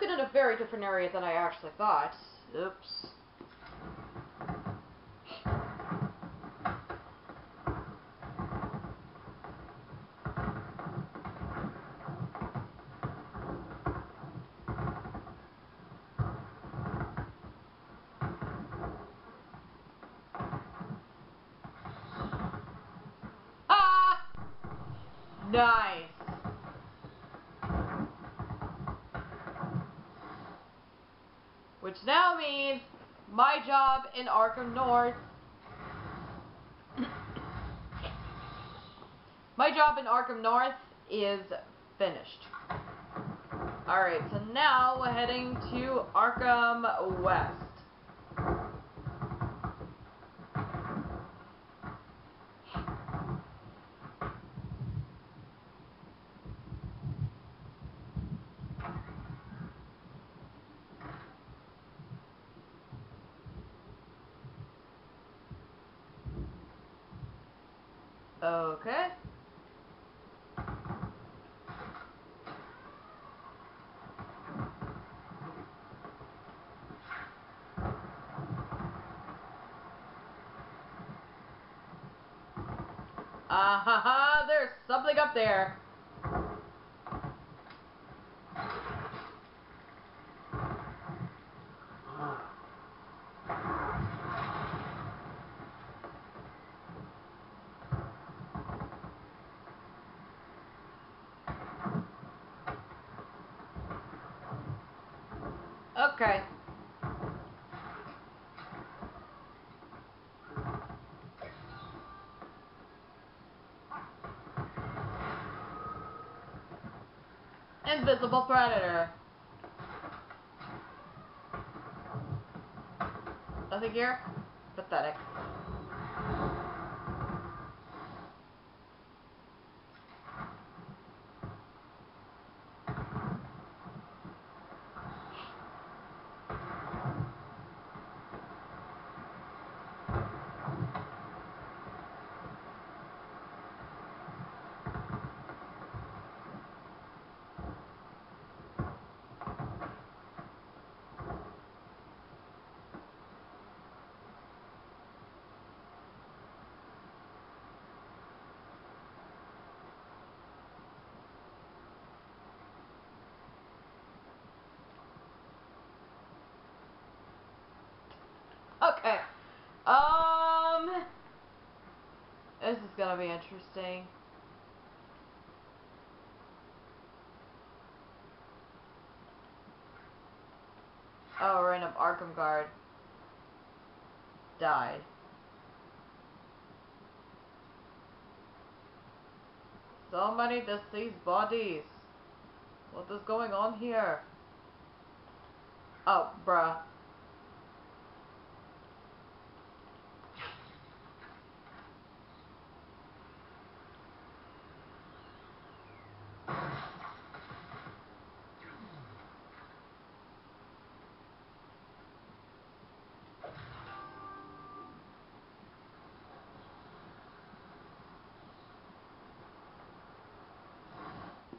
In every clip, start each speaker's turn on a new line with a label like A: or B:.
A: looking at a very different area than I actually thought. Oops. Ah! Which now means my job in Arkham North. my job in Arkham North is finished. Alright, so now we're heading to Arkham West. Okay. Ah ha ha, there's something up there. Okay. Invisible Predator. Nothing here? Pathetic. Okay. Um. This is gonna be interesting. Oh, random Arkham guard died. So many deceased bodies. What is going on here? Oh, bruh.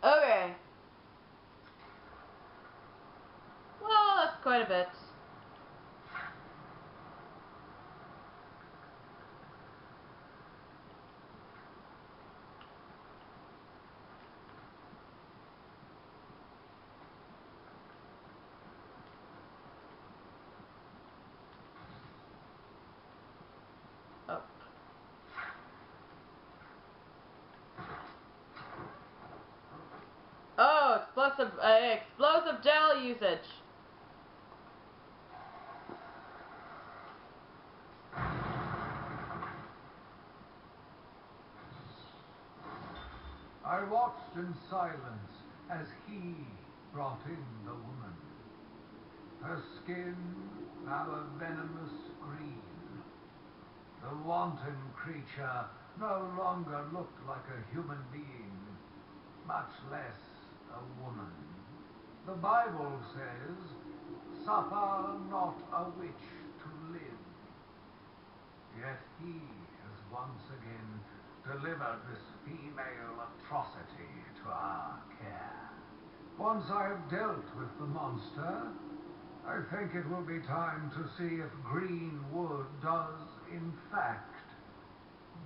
A: Okay. Well, that's quite a bit. Oh. Oh, explosive, uh, explosive gel usage.
B: I watched in silence as he brought in the woman. Her skin now a venomous green. The wanton creature no longer looked like a human being, much less a woman. The Bible says, suffer not a witch to live. Yet he has once again delivered this female atrocity to our care. Once I have dealt with the monster, I think it will be time to see if green wood does, in fact,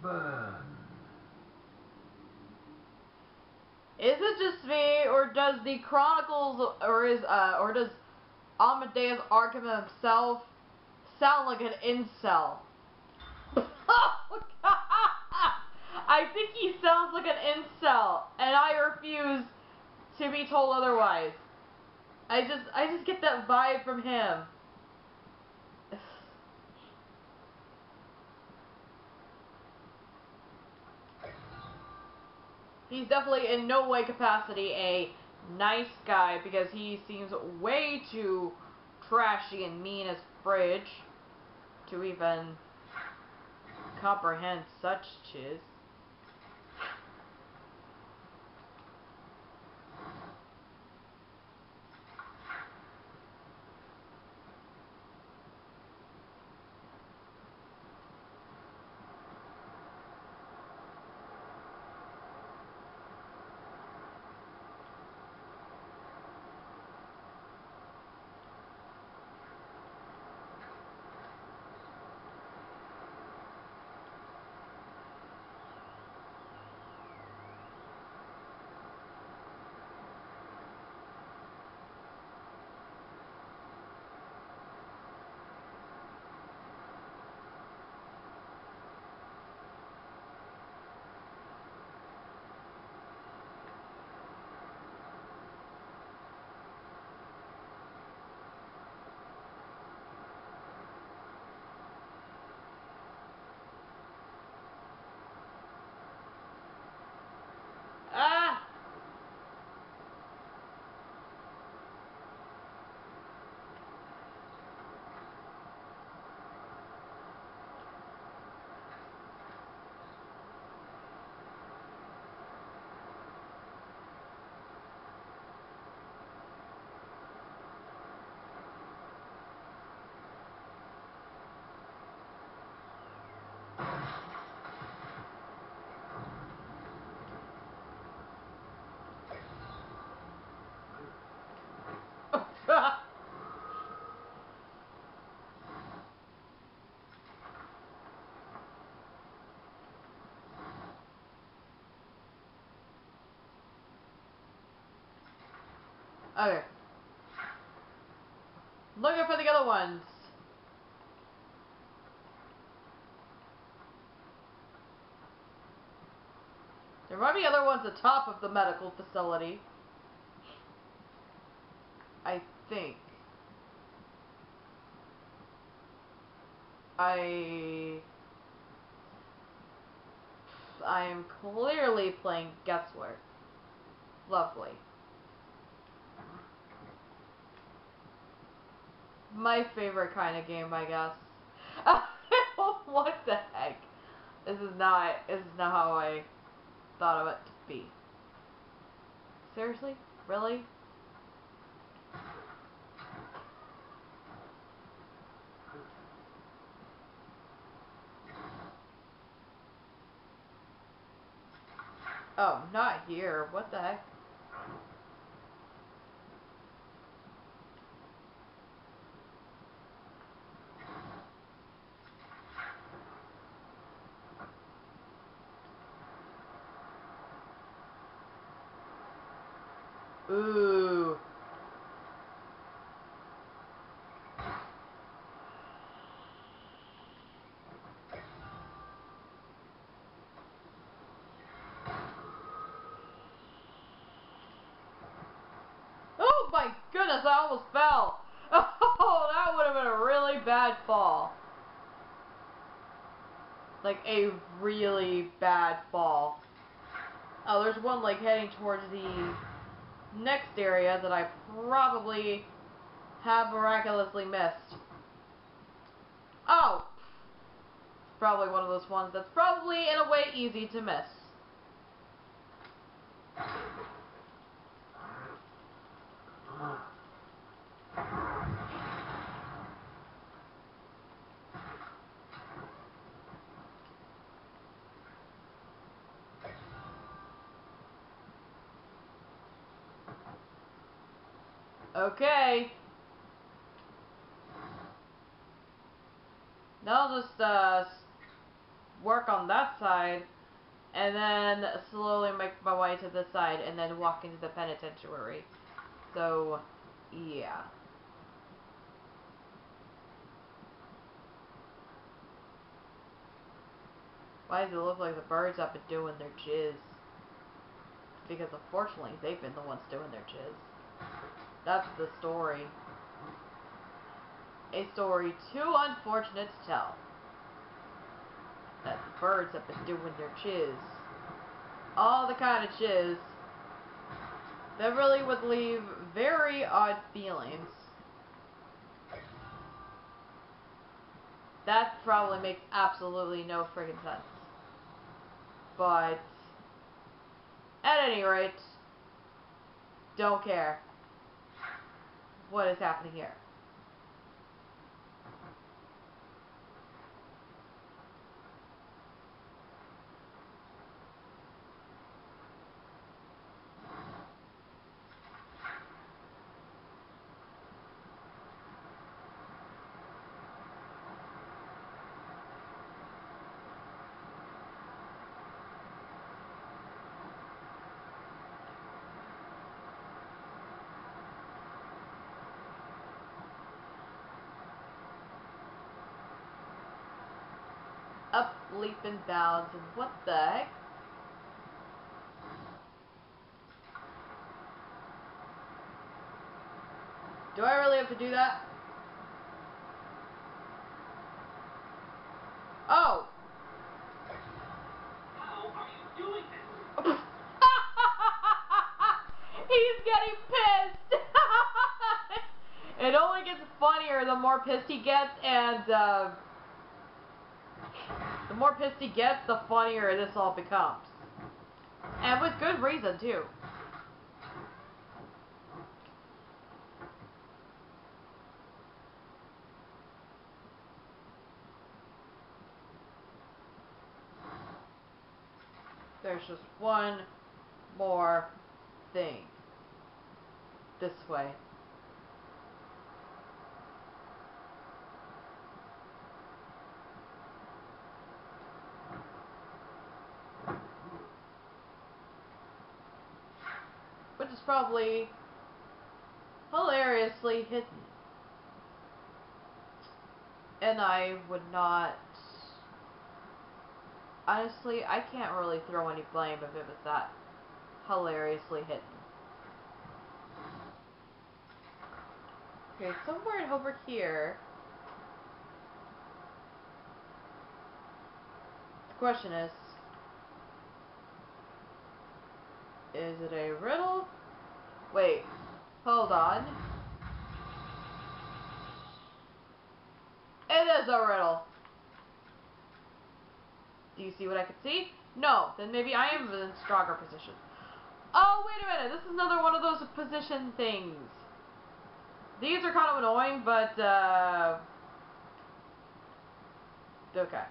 B: burn.
A: Is it just me, or does the Chronicles, or is, uh, or does Amadeus Arkham himself sound like an incel? I think he sounds like an incel, and I refuse to be told otherwise. I just, I just get that vibe from him. He's definitely in no way capacity a nice guy because he seems way too trashy and mean as fridge to even comprehend such chiz. Okay. Looking for the other ones. There might be other ones atop of the medical facility. I think. I... I am clearly playing guesswork. Lovely. My favorite kind of game, I guess. what the heck? This is not, this is not how I thought of it to be. Seriously? Really? Oh, not here. What the heck? Ooh. Oh my goodness, I almost fell. Oh, that would have been a really bad fall. Like a really bad fall. Oh, there's one like heading towards the next area that I probably have miraculously missed. Oh! Probably one of those ones that's probably, in a way, easy to miss. Okay. Now I'll just uh, work on that side, and then slowly make my way to this side, and then walk into the penitentiary. So, yeah. Why does it look like the birds have been doing their jizz? Because unfortunately, they've been the ones doing their jizz. That's the story. A story too unfortunate to tell. That the birds have been doing their chiz. All the kind of jizz that really would leave very odd feelings. That probably makes absolutely no friggin' sense. But, at any rate, don't care what is happening here. Up, leap, and bounds, what the heck? Do I really have to do that? Oh!
C: How are you doing this?
A: He's getting pissed! it only gets funnier the more pissed he gets, and uh, the more pissed he gets, the funnier this all becomes. And with good reason, too. There's just one more thing. This way. Probably hilariously hidden. And I would not. Honestly, I can't really throw any blame if it was that hilariously hidden. Okay, somewhere over here. The question is Is it a riddle? Wait, hold on. It is a riddle. Do you see what I can see? No, then maybe I am in a stronger position. Oh, wait a minute, this is another one of those position things. These are kind of annoying, but, uh... Okay.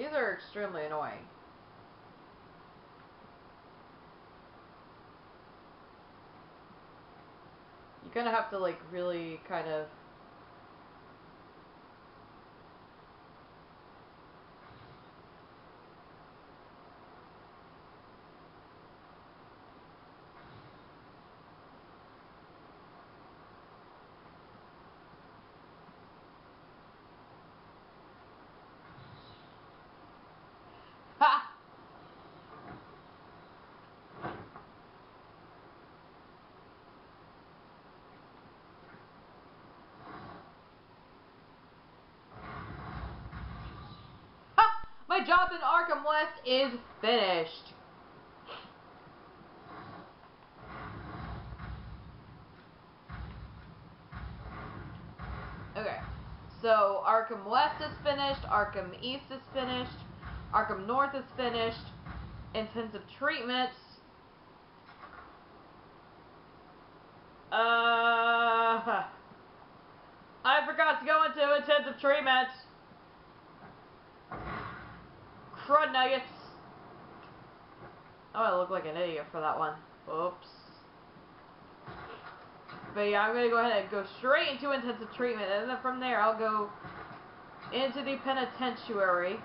A: These are extremely annoying. You're gonna have to, like, really kind of Ha! Ha! My job in Arkham West is finished. Okay. So Arkham West is finished, Arkham East is finished, Arkham North is finished, intensive Treatments. Uh, I forgot to go into intensive intensive treatment. Crud nuggets. Oh, I look like an idiot for that one. Oops. But yeah, I'm gonna go ahead and go straight into intensive treatment, and then from there I'll go into the penitentiary.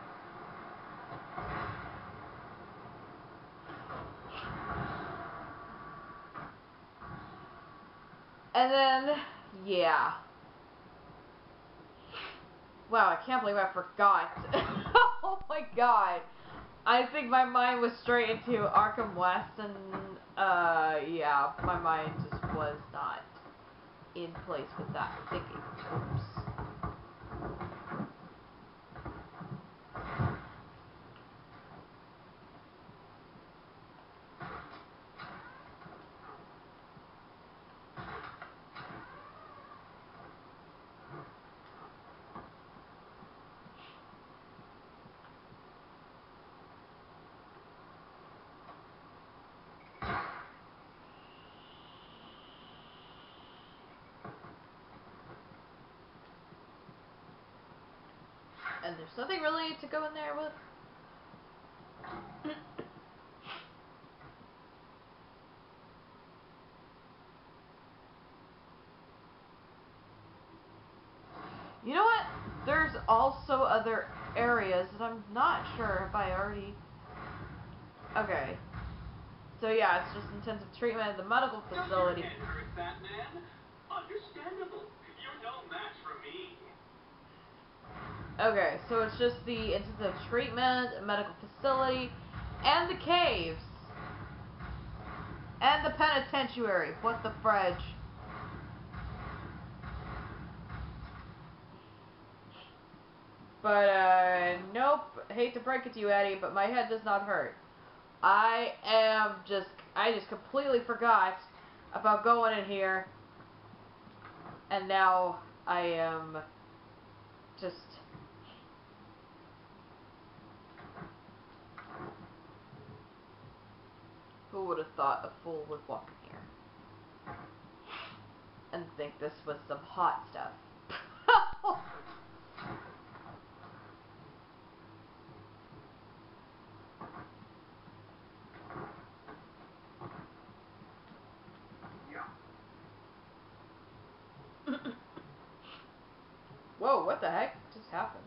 A: And then, yeah. Wow, I can't believe I forgot. my god. I think my mind was straight into Arkham West and, uh, yeah, my mind just was not in place with that thinking. Oops. And there's nothing really to go in there with. you know what? There's also other areas that I'm not sure if I already... Okay. So yeah, it's just intensive treatment at the medical facility.
C: Does your head hurt, Batman? Understandable. You're no match for me.
A: Okay, so it's just the intensive treatment, medical facility, and the caves. And the penitentiary. What the fudge? But, uh, nope. Hate to break it to you, Eddie, but my head does not hurt. I am just, I just completely forgot about going in here. And now I am just Who would have thought a fool would walk in here and think this was some hot stuff? Whoa, what the heck just happened?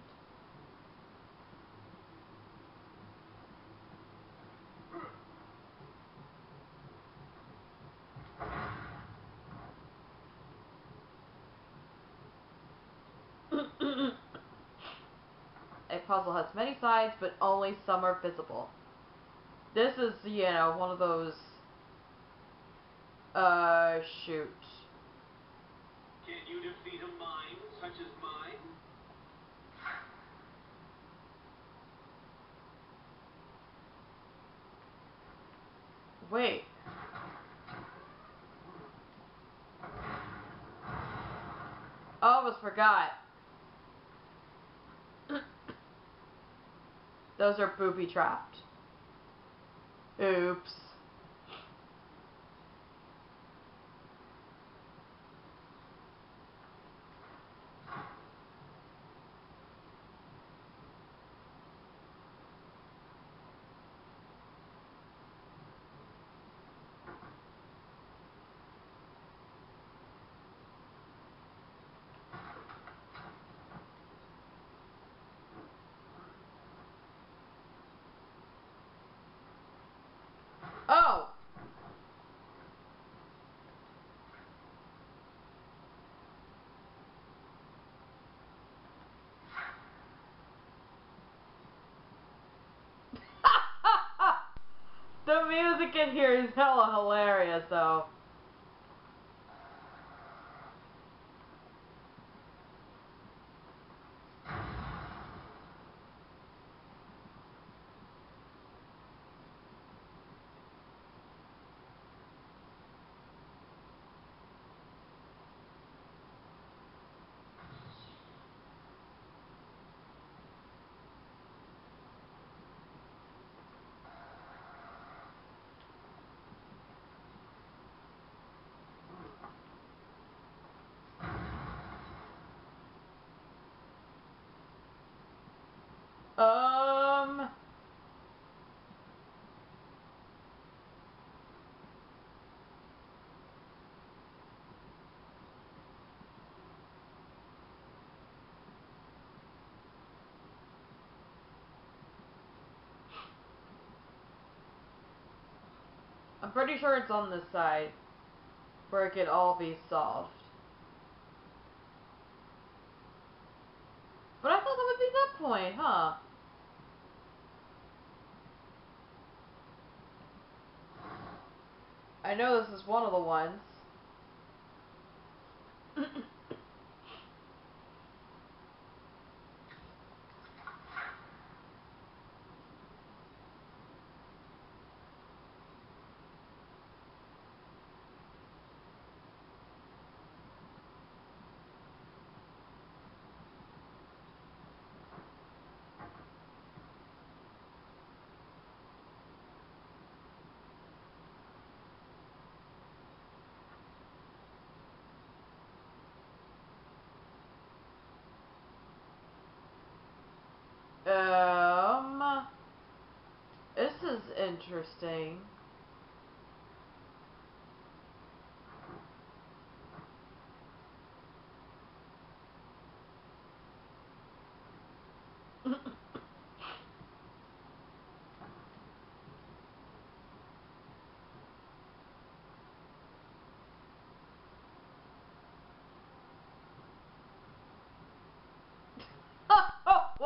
A: A puzzle has many sides, but only some are visible. This is, you know, one of those... Uh, shoot.
C: Can you defeat a mind such as mine?
A: Wait. I almost forgot. Those are booby trapped. Oops. Oh! The in here is hella hilarious, though. I'm pretty sure it's on this side where it could all be solved. But I thought that would be that point, huh? I know this is one of the ones. Um, this is interesting.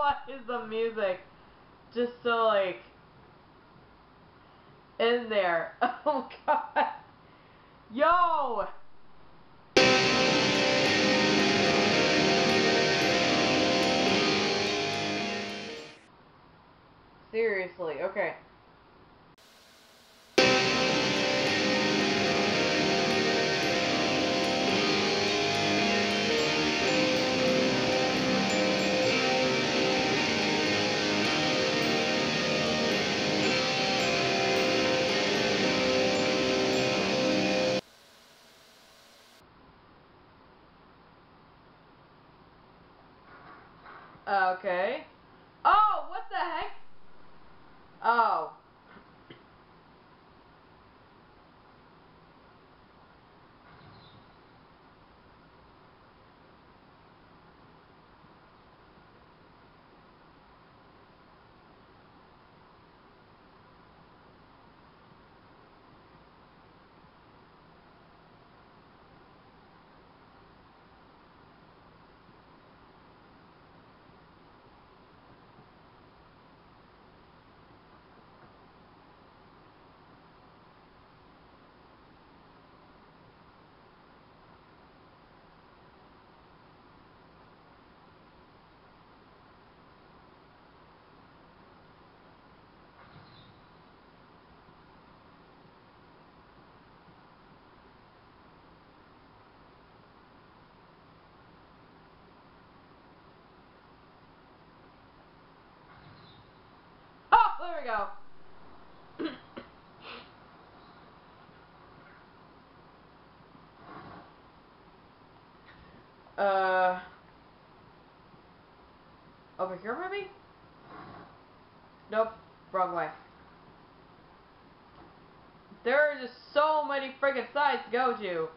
A: What is the music? Just so like in there. Oh god. Yo! Seriously, okay. Uh, okay. Oh, what the heck? Oh. Oh, there we go. uh, over here maybe? Nope, wrong way. There are just so many friggin' sides to go to.